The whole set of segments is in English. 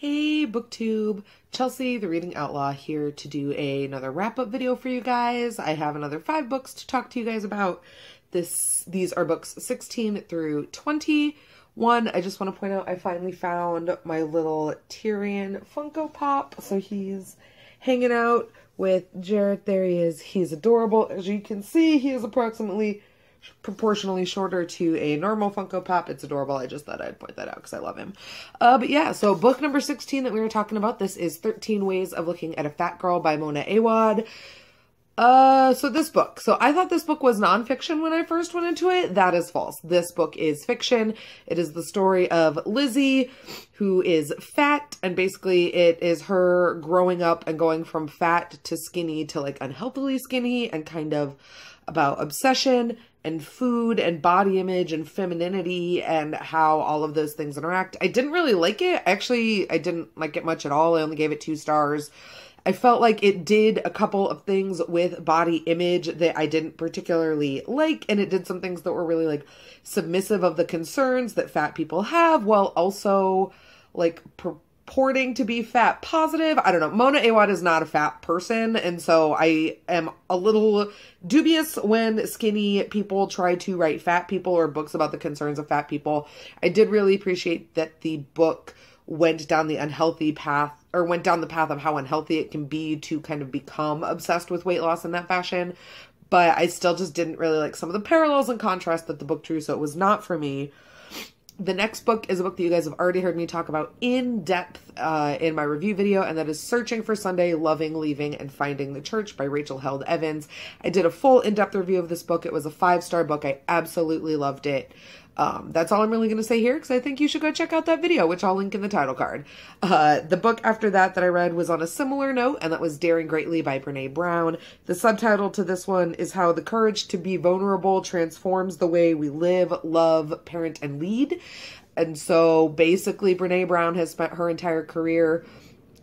Hey booktube, Chelsea the Reading Outlaw here to do a, another wrap-up video for you guys. I have another five books to talk to you guys about. This These are books 16 through 21. I just want to point out I finally found my little Tyrion Funko Pop. So he's hanging out with Jarrett. There he is. He's adorable. As you can see, he is approximately proportionally shorter to a normal Funko Pop. It's adorable. I just thought I'd point that out because I love him. Uh, but yeah, so book number 16 that we were talking about, this is 13 Ways of Looking at a Fat Girl by Mona Awad. Uh, so this book. So I thought this book was nonfiction when I first went into it. That is false. This book is fiction. It is the story of Lizzie, who is fat, and basically it is her growing up and going from fat to skinny to like unhealthily skinny and kind of about obsession and food and body image and femininity and how all of those things interact. I didn't really like it. Actually, I didn't like it much at all. I only gave it two stars. I felt like it did a couple of things with body image that I didn't particularly like, and it did some things that were really like submissive of the concerns that fat people have while also like purporting to be fat positive. I don't know. Mona Awad is not a fat person, and so I am a little dubious when skinny people try to write fat people or books about the concerns of fat people. I did really appreciate that the book went down the unhealthy path or went down the path of how unhealthy it can be to kind of become obsessed with weight loss in that fashion. But I still just didn't really like some of the parallels and contrast that the book drew, so it was not for me the next book is a book that you guys have already heard me talk about in depth uh, in my review video, and that is Searching for Sunday, Loving, Leaving, and Finding the Church by Rachel Held Evans. I did a full in depth review of this book. It was a five star book. I absolutely loved it. Um, that's all I'm really going to say here because I think you should go check out that video, which I'll link in the title card. Uh, the book after that that I read was on a similar note, and that was Daring Greatly by Brene Brown. The subtitle to this one is How the Courage to Be Vulnerable Transforms the Way We Live, Love, Parent, and Lead. And so basically, Brene Brown has spent her entire career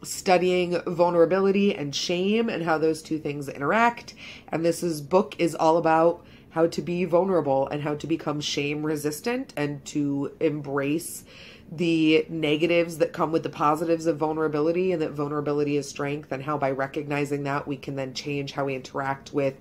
studying vulnerability and shame and how those two things interact. And this is, book is all about how to be vulnerable and how to become shame resistant and to embrace the negatives that come with the positives of vulnerability and that vulnerability is strength. And how by recognizing that we can then change how we interact with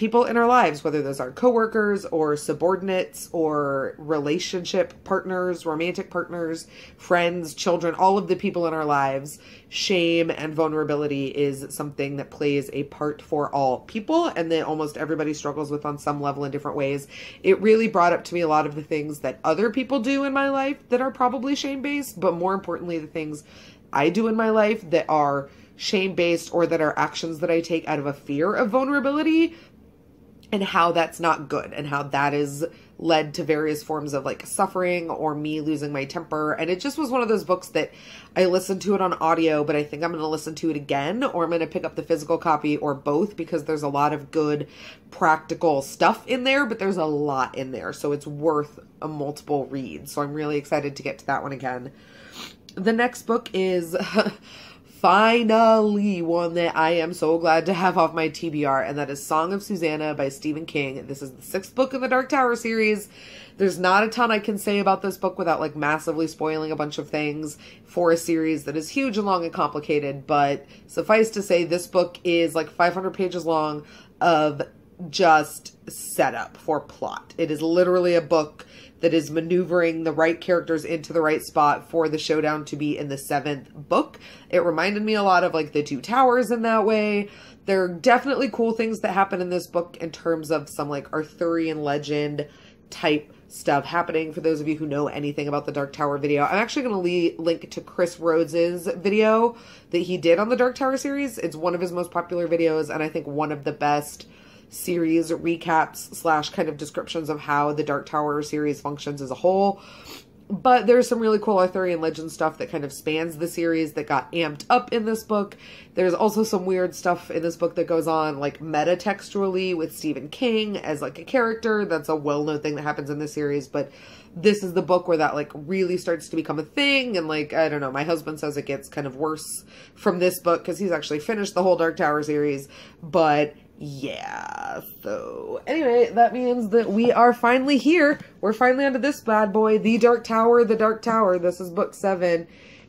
people in our lives, whether those are coworkers or subordinates or relationship partners, romantic partners, friends, children, all of the people in our lives, shame and vulnerability is something that plays a part for all people and that almost everybody struggles with on some level in different ways. It really brought up to me a lot of the things that other people do in my life that are probably shame based, but more importantly, the things I do in my life that are shame based or that are actions that I take out of a fear of vulnerability and how that's not good and how that is led to various forms of like suffering or me losing my temper. And it just was one of those books that I listened to it on audio but I think I'm going to listen to it again or I'm going to pick up the physical copy or both because there's a lot of good practical stuff in there but there's a lot in there so it's worth a multiple read. So I'm really excited to get to that one again. The next book is finally one that I am so glad to have off my TBR, and that is Song of Susanna by Stephen King. This is the sixth book in the Dark Tower series. There's not a ton I can say about this book without like massively spoiling a bunch of things for a series that is huge and long and complicated, but suffice to say, this book is like 500 pages long of just setup for plot. It is literally a book that is maneuvering the right characters into the right spot for the showdown to be in the seventh book. It reminded me a lot of like the Two Towers in that way. There are definitely cool things that happen in this book in terms of some like Arthurian legend type stuff happening for those of you who know anything about the Dark Tower video. I'm actually going to link to Chris Rhodes's video that he did on the Dark Tower series. It's one of his most popular videos and I think one of the best series recaps slash kind of descriptions of how the Dark Tower series functions as a whole. But there's some really cool Arthurian legend stuff that kind of spans the series that got amped up in this book. There's also some weird stuff in this book that goes on like metatextually with Stephen King as like a character. That's a well-known thing that happens in this series, but this is the book where that like really starts to become a thing and like I don't know, my husband says it gets kind of worse from this book cuz he's actually finished the whole Dark Tower series, but yeah, so anyway, that means that we are finally here. We're finally onto this bad boy, The Dark Tower, The Dark Tower. This is book seven.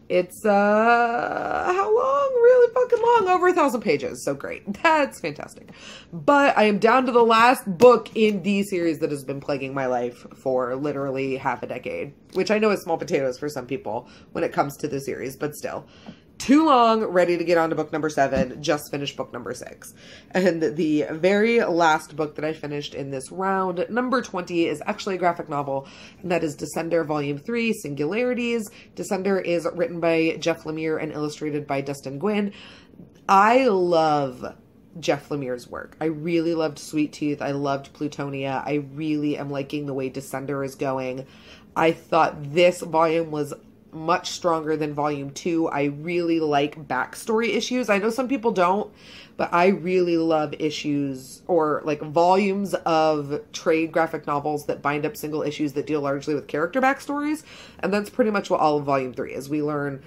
It's uh how long? Really fucking long, over a thousand pages. So great. That's fantastic. But I am down to the last book in the series that has been plaguing my life for literally half a decade, which I know is small potatoes for some people when it comes to the series, but still too long, ready to get on to book number seven, just finished book number six. And the very last book that I finished in this round, number 20, is actually a graphic novel, and that is Descender Volume 3, Singularities. Descender is written by Jeff Lemire and illustrated by Dustin Nguyen. I love Jeff Lemire's work. I really loved Sweet Tooth. I loved Plutona. I really am liking the way Descender is going. I thought this volume was much stronger than volume two. I really like backstory issues. I know some people don't, but I really love issues or like volumes of trade graphic novels that bind up single issues that deal largely with character backstories. And that's pretty much what all of volume three is. We learn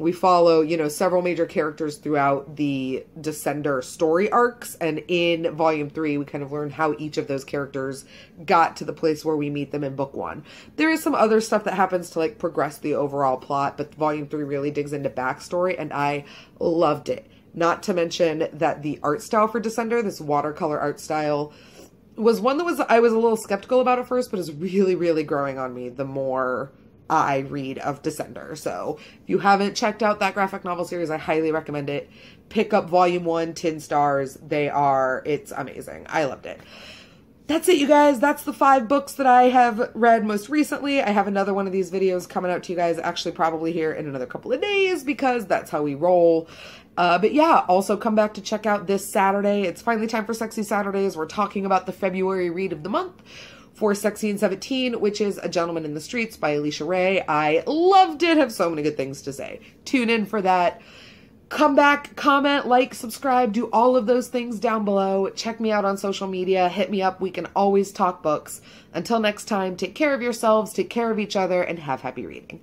we follow, you know, several major characters throughout the Descender story arcs. And in volume three, we kind of learn how each of those characters got to the place where we meet them in book one. There is some other stuff that happens to like progress the overall plot, but volume three really digs into backstory, and I loved it. Not to mention that the art style for Descender, this watercolor art style, was one that was I was a little skeptical about at first, but is really, really growing on me the more I read of Descender. So if you haven't checked out that graphic novel series, I highly recommend it. Pick up volume one, Tin Stars. They are, it's amazing. I loved it. That's it, you guys. That's the five books that I have read most recently. I have another one of these videos coming out to you guys actually probably here in another couple of days because that's how we roll. Uh, but yeah, also come back to check out this Saturday. It's finally time for Sexy Saturdays. We're talking about the February read of the month for Sexy and 17, which is A Gentleman in the Streets by Alisha Rai. I loved it, have so many good things to say. Tune in for that. Come back, comment, like, subscribe, do all of those things down below. Check me out on social media, hit me up. We can always talk books. Until next time, take care of yourselves, take care of each other, and have happy reading.